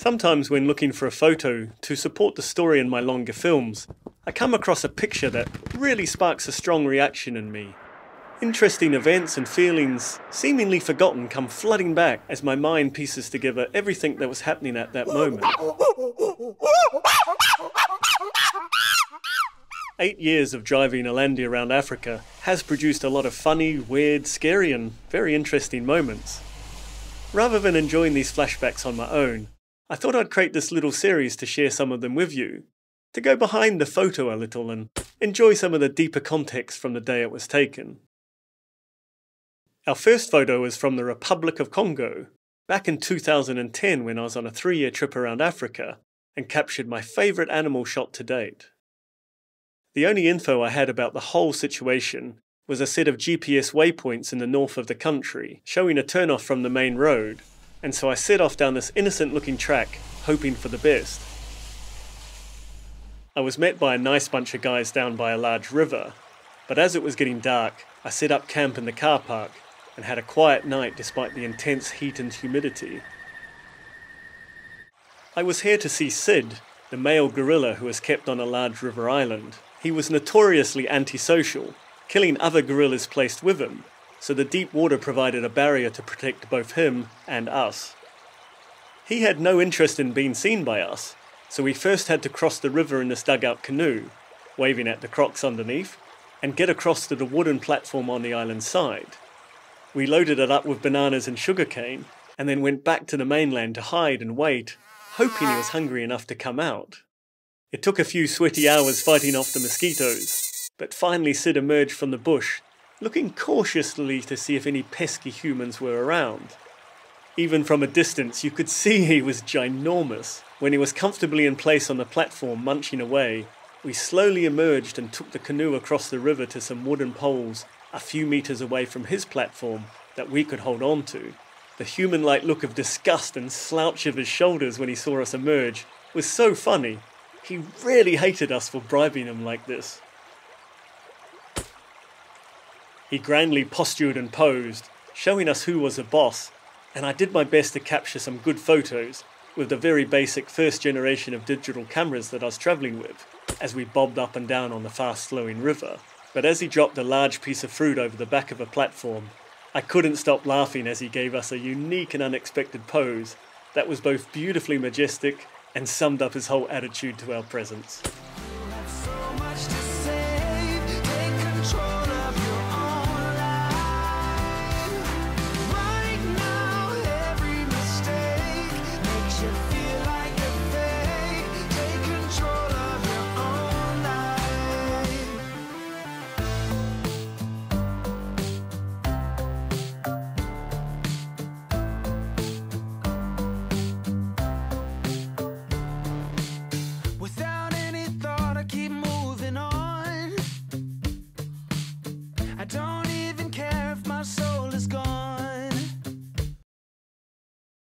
Sometimes, when looking for a photo to support the story in my longer films, I come across a picture that really sparks a strong reaction in me. Interesting events and feelings, seemingly forgotten, come flooding back as my mind pieces together everything that was happening at that moment. Eight years of driving Alandi around Africa has produced a lot of funny, weird, scary, and very interesting moments. Rather than enjoying these flashbacks on my own, I thought I'd create this little series to share some of them with you, to go behind the photo a little and enjoy some of the deeper context from the day it was taken. Our first photo is from the Republic of Congo, back in 2010 when I was on a three year trip around Africa and captured my favourite animal shot to date. The only info I had about the whole situation was a set of GPS waypoints in the north of the country, showing a turnoff from the main road, and so I set off down this innocent looking track, hoping for the best. I was met by a nice bunch of guys down by a large river, but as it was getting dark, I set up camp in the car park and had a quiet night despite the intense heat and humidity. I was here to see Syd, the male gorilla who was kept on a large river island. He was notoriously antisocial, killing other gorillas placed with him, so the deep water provided a barrier to protect both him and us. He had no interest in being seen by us, so we first had to cross the river in this dugout canoe, waving at the crocs underneath, and get across to the wooden platform on the island side. We loaded it up with bananas and sugarcane, and then went back to the mainland to hide and wait, hoping he was hungry enough to come out. It took a few sweaty hours fighting off the mosquitoes, but finally Syd emerged from the bush looking cautiously to see if any pesky humans were around. Even from a distance, you could see he was ginormous. When he was comfortably in place on the platform, munching away, we slowly emerged and took the canoe across the river to some wooden poles a few meters away from his platform that we could hold on to. The human like look of disgust and slouch of his shoulders when he saw us emerge was so funny. He really hated us for bribing him like this. He grandly postured and posed, showing us who was the boss, and I did my best to capture some good photos with the very basic first generation of digital cameras that I was travelling with as we bobbed up and down on the fast flowing river. But as he dropped a large piece of fruit over the back of a platform, I couldn't stop laughing as he gave us a unique and unexpected pose that was both beautifully majestic and summed up his whole attitude to our presence. I don't